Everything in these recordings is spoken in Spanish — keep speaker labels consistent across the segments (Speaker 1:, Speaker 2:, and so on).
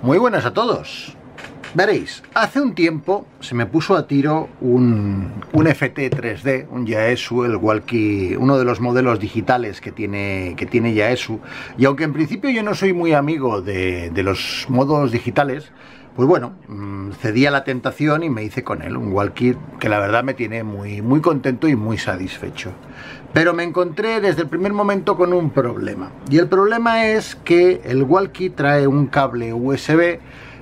Speaker 1: Muy buenas a todos. Veréis, hace un tiempo se me puso a tiro un, un FT 3D, un Yaesu, el walkie, uno de los modelos digitales que tiene, que tiene Yaesu. Y aunque en principio yo no soy muy amigo de, de los modos digitales, pues bueno, mm, cedí a la tentación y me hice con él, un walkie que la verdad me tiene muy, muy contento y muy satisfecho. Pero me encontré desde el primer momento con un problema. Y el problema es que el walkie trae un cable USB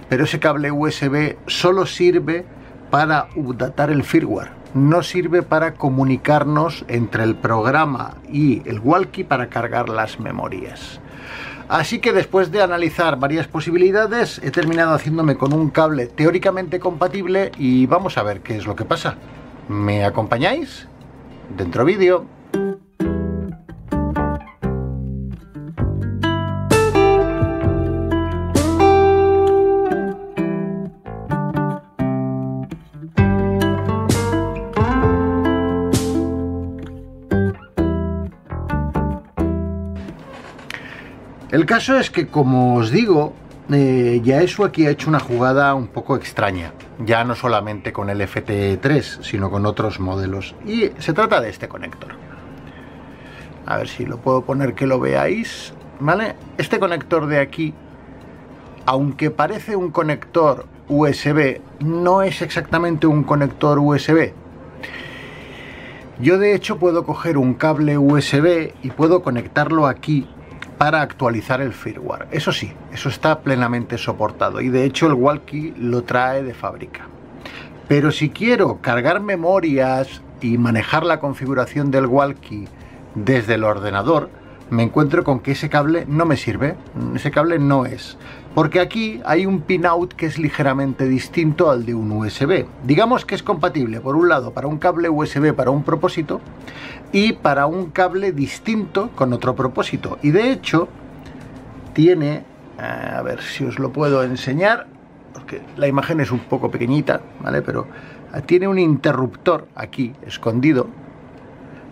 Speaker 1: pero ese cable USB solo sirve para updatar el firmware, no sirve para comunicarnos entre el programa y el walkie para cargar las memorias. Así que después de analizar varias posibilidades, he terminado haciéndome con un cable teóricamente compatible y vamos a ver qué es lo que pasa. ¿Me acompañáis? Dentro vídeo. Caso es que, como os digo, eh, Yaesu aquí ha hecho una jugada un poco extraña, ya no solamente con el FT3, sino con otros modelos. Y se trata de este conector. A ver si lo puedo poner que lo veáis. ¿Vale? Este conector de aquí, aunque parece un conector USB, no es exactamente un conector USB. Yo de hecho puedo coger un cable USB y puedo conectarlo aquí para actualizar el firmware. Eso sí, eso está plenamente soportado y de hecho el walkie lo trae de fábrica. Pero si quiero cargar memorias y manejar la configuración del walkie desde el ordenador, me encuentro con que ese cable no me sirve, ese cable no es. Porque aquí hay un pinout que es ligeramente distinto al de un USB. Digamos que es compatible, por un lado, para un cable USB para un propósito y para un cable distinto con otro propósito. Y de hecho, tiene, a ver si os lo puedo enseñar, porque la imagen es un poco pequeñita, ¿vale? Pero tiene un interruptor aquí, escondido,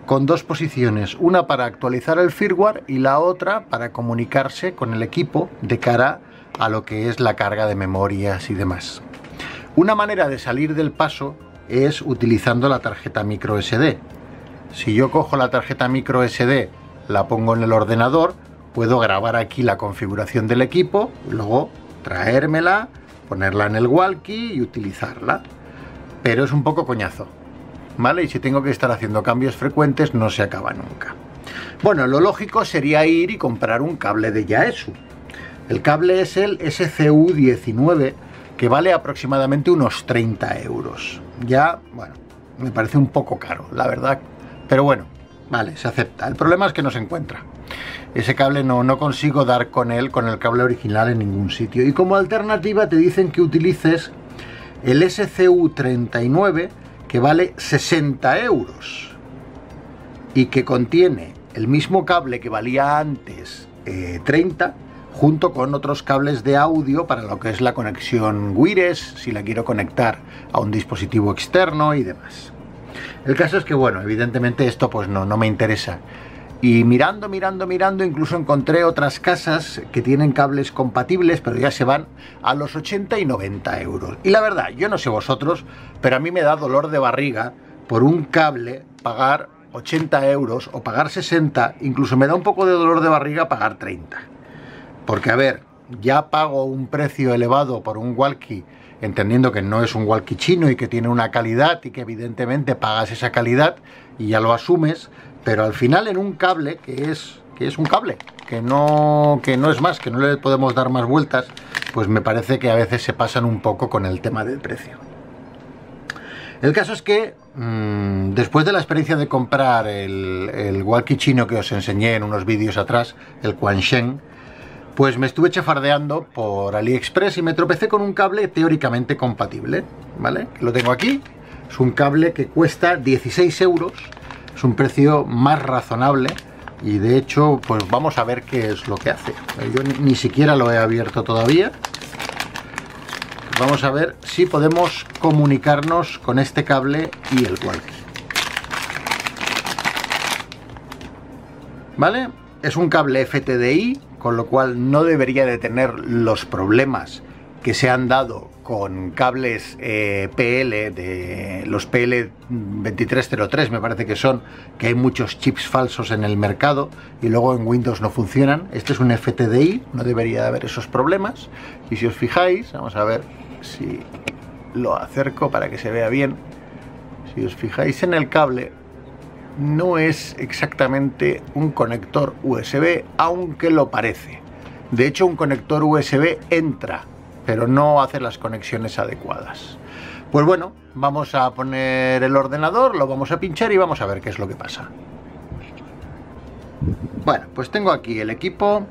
Speaker 1: con dos posiciones, una para actualizar el firmware y la otra para comunicarse con el equipo de cara a lo que es la carga de memorias y demás. Una manera de salir del paso es utilizando la tarjeta micro SD. Si yo cojo la tarjeta micro SD, la pongo en el ordenador, puedo grabar aquí la configuración del equipo, luego traérmela, ponerla en el walkie y utilizarla. Pero es un poco coñazo. ¿Vale? Y si tengo que estar haciendo cambios frecuentes no se acaba nunca. Bueno, lo lógico sería ir y comprar un cable de Yaesu. El cable es el SCU19 que vale aproximadamente unos 30 euros. Ya, bueno, me parece un poco caro, la verdad. Pero bueno, vale, se acepta. El problema es que no se encuentra. Ese cable no, no consigo dar con él, con el cable original en ningún sitio. Y como alternativa te dicen que utilices el SCU39 que vale 60 euros y que contiene el mismo cable que valía antes 30 eh, junto con otros cables de audio para lo que es la conexión Wires, si la quiero conectar a un dispositivo externo y demás. El caso es que, bueno, evidentemente esto pues no, no me interesa. Y mirando, mirando, mirando, incluso encontré otras casas que tienen cables compatibles, pero ya se van a los 80 y 90 euros. Y la verdad, yo no sé vosotros, pero a mí me da dolor de barriga por un cable pagar 80 euros o pagar 60, incluso me da un poco de dolor de barriga pagar 30. Porque a ver, ya pago un precio elevado por un walkie, entendiendo que no es un walkie chino y que tiene una calidad y que evidentemente pagas esa calidad y ya lo asumes, pero al final en un cable que es que es un cable, que no, que no es más, que no le podemos dar más vueltas, pues me parece que a veces se pasan un poco con el tema del precio. El caso es que mmm, después de la experiencia de comprar el, el, walkie chino que os enseñé en unos vídeos atrás, el Quanshen, pues me estuve chafardeando por AliExpress y me tropecé con un cable teóricamente compatible, ¿vale? Lo tengo aquí, es un cable que cuesta 16 euros, es un precio más razonable y de hecho pues vamos a ver qué es lo que hace. Yo ni siquiera lo he abierto todavía. Vamos a ver si podemos comunicarnos con este cable y el walkie vale es un cable FTDI con lo cual no debería de tener los problemas que se han dado con cables eh, PL de los PL 2303 me parece que son que hay muchos chips falsos en el mercado y luego en Windows no funcionan. Este es un FTDI no debería de haber esos problemas. Y si os fijáis vamos a ver si lo acerco para que se vea bien. Si os fijáis en el cable no es exactamente un conector USB aunque lo parece. De hecho un conector USB entra pero no hace las conexiones adecuadas. Pues bueno, vamos a poner el ordenador, lo vamos a pinchar y vamos a ver qué es lo que pasa. Bueno, pues tengo aquí el equipo,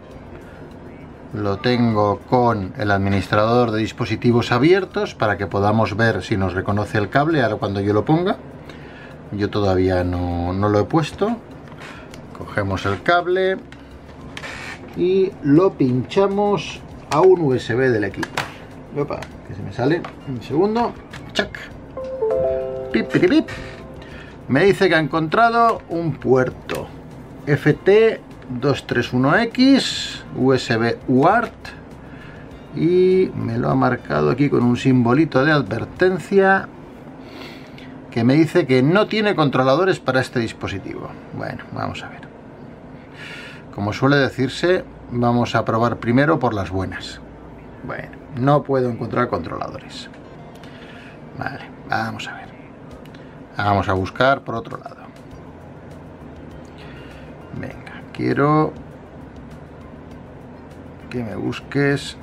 Speaker 1: lo tengo con el administrador de dispositivos abiertos para que podamos ver si nos reconoce el cable ahora cuando yo lo ponga. Yo todavía no, no lo he puesto. Cogemos el cable y lo pinchamos a un USB del equipo. Opa, que se me sale. Un segundo. Chac. Pip, pip, pip. Me dice que ha encontrado un puerto FT231X USB UART y me lo ha marcado aquí con un simbolito de advertencia que me dice que no tiene controladores para este dispositivo. Bueno, vamos a ver. Como suele decirse, vamos a probar primero por las buenas. Bueno no puedo encontrar controladores. Vale, vamos a ver. Vamos a buscar por otro lado. Venga, quiero que me busques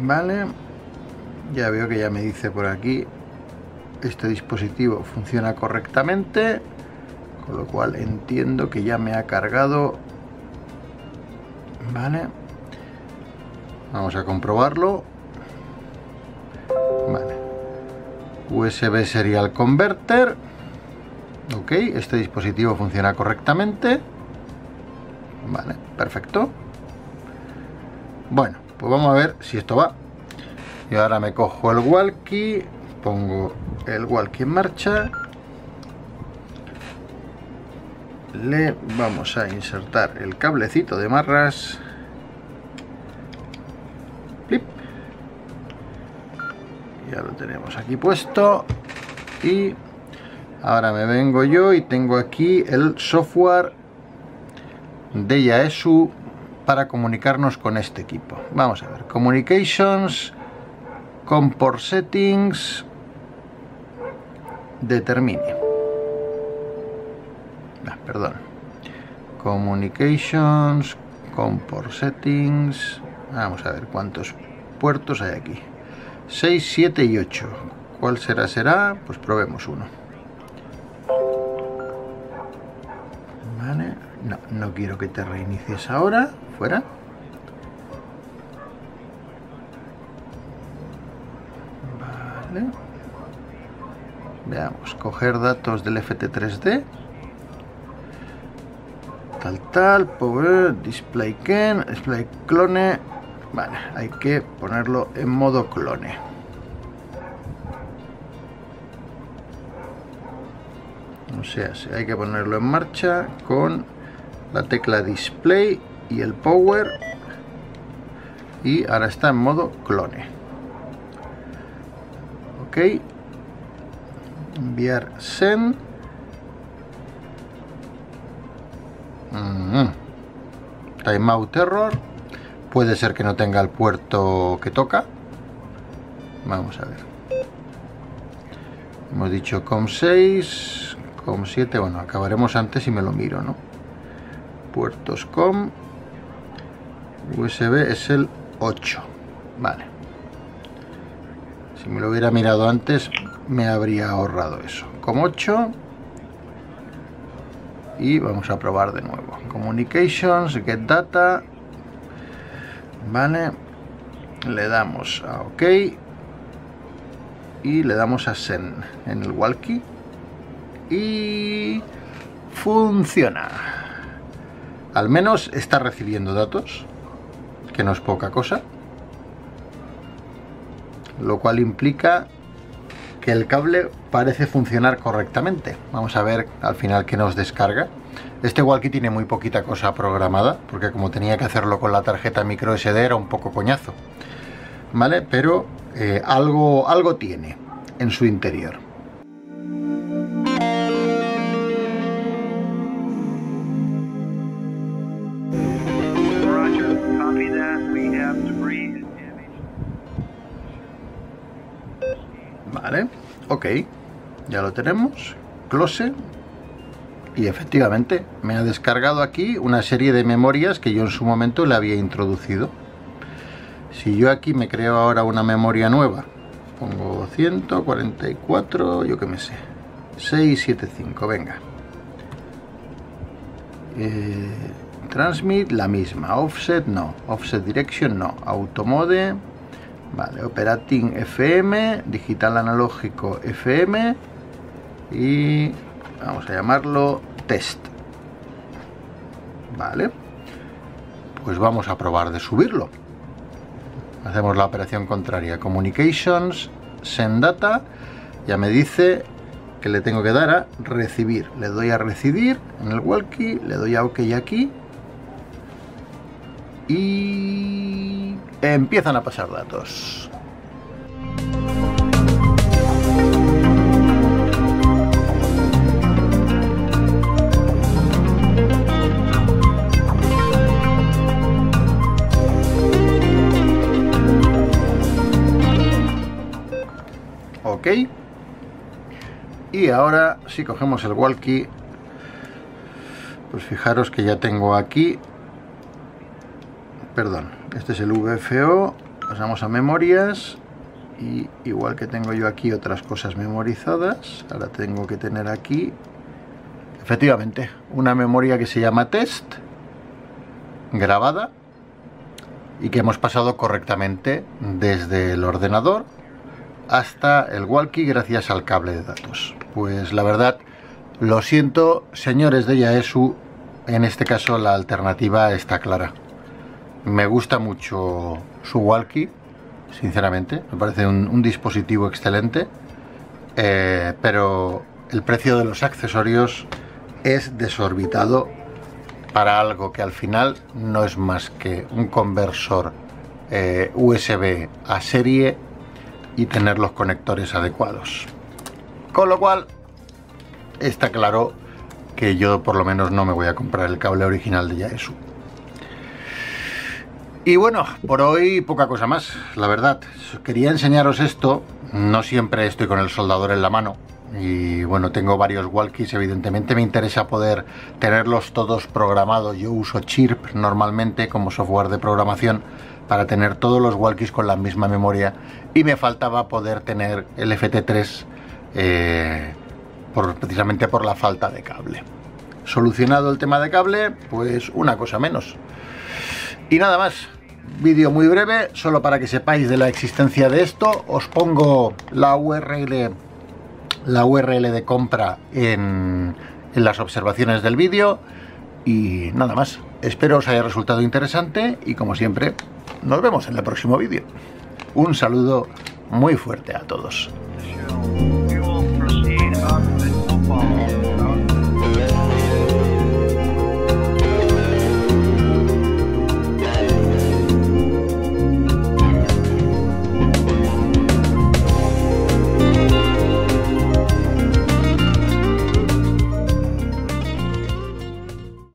Speaker 1: Vale, ya veo que ya me dice por aquí este dispositivo funciona correctamente, con lo cual entiendo que ya me ha cargado. Vale, vamos a comprobarlo. Vale, USB Serial Converter. Ok, este dispositivo funciona correctamente. Vale, perfecto. Bueno, pues vamos a ver si esto va. Y ahora me cojo el walkie, pongo el walkie en marcha. Le vamos a insertar el cablecito de marras. Ya lo tenemos aquí puesto. Y ahora me vengo yo y tengo aquí el software de Yaesu para comunicarnos con este equipo. Vamos a ver, Communications, Comport Settings, determine. Ah, perdón. Communications, Comport Settings. Vamos a ver cuántos puertos hay aquí. 6, 7 y 8. ¿Cuál será? Será, pues probemos uno. No, no quiero que te reinicies ahora fuera. Vale. Veamos, coger datos del FT3D. Tal, tal, power, display can, display clone. Vale, hay que ponerlo en modo clone. O sea, hay que ponerlo en marcha con la tecla display y el power. Y ahora está en modo clone. Ok. Enviar send. Mm-hmm. timeout error. Puede ser que no tenga el puerto que toca. Vamos a ver. Hemos dicho com 6 com 7 bueno acabaremos antes y me lo miro no puertos com. USB es el 8 vale. Si me lo hubiera mirado antes me habría ahorrado eso. Como 8 y vamos a probar de nuevo. Communications get data. Vale. Le damos a ok. Y le damos a send en el walkie. Y funciona. Al menos está recibiendo datos, que no es poca cosa. Lo cual implica que el cable parece funcionar correctamente. Vamos a ver al final qué nos descarga. Este walkie tiene muy poquita cosa programada, porque como tenía que hacerlo con la tarjeta micro SD era un poco coñazo. ¿Vale? Pero eh, algo, algo tiene en su interior. Vale, ok, ya lo tenemos. Close. Y efectivamente me ha descargado aquí una serie de memorias que yo en su momento le había introducido. Si yo aquí me creo ahora una memoria nueva, pongo 144, yo que me sé, 675, venga. Eh, transmit la misma, offset no, offset direction no, automode Vale, Operating FM, digital analógico FM y vamos a llamarlo test. Vale, pues vamos a probar de subirlo. Hacemos la operación contraria, communications, send data, ya me dice que le tengo que dar a recibir. Le doy a recibir en el walkie, le doy a OK aquí y empiezan a pasar datos. Ok. Y ahora si cogemos el walkie, pues fijaros que ya tengo aquí perdón, este es el VFO, pasamos a memorias y igual que tengo yo aquí otras cosas memorizadas, ahora tengo que tener aquí, efectivamente, una memoria que se llama test, grabada y que hemos pasado correctamente desde el ordenador hasta el walkie gracias al cable de datos. Pues la verdad, lo siento, señores de Yaesu, en este caso la alternativa está clara. Me gusta mucho su walkie, sinceramente. Me parece un, dispositivo excelente. Eh, pero el precio de los accesorios es desorbitado para algo que al final no es más que un conversor eh, USB a serie y tener los conectores adecuados. Con lo cual, está claro que yo por lo menos no me voy a comprar el cable original de Yaesu. Y bueno, por hoy poca cosa más, la verdad. Quería enseñaros esto, no siempre estoy con el soldador en la mano. Y bueno, tengo varios walkies, evidentemente me interesa poder tenerlos todos programados. Yo uso Chirp normalmente como software de programación para tener todos los walkies con la misma memoria y me faltaba poder tener el FT3 eh, precisamente por la falta de cable. Solucionado el tema de cable, pues una cosa menos. Y nada más, vídeo muy breve, solo para que sepáis de la existencia de esto. Os pongo la URL, la URL de compra en, en las observaciones del vídeo. Y nada más, espero os haya resultado interesante y como siempre, nos vemos en el próximo vídeo. Un saludo muy fuerte a todos.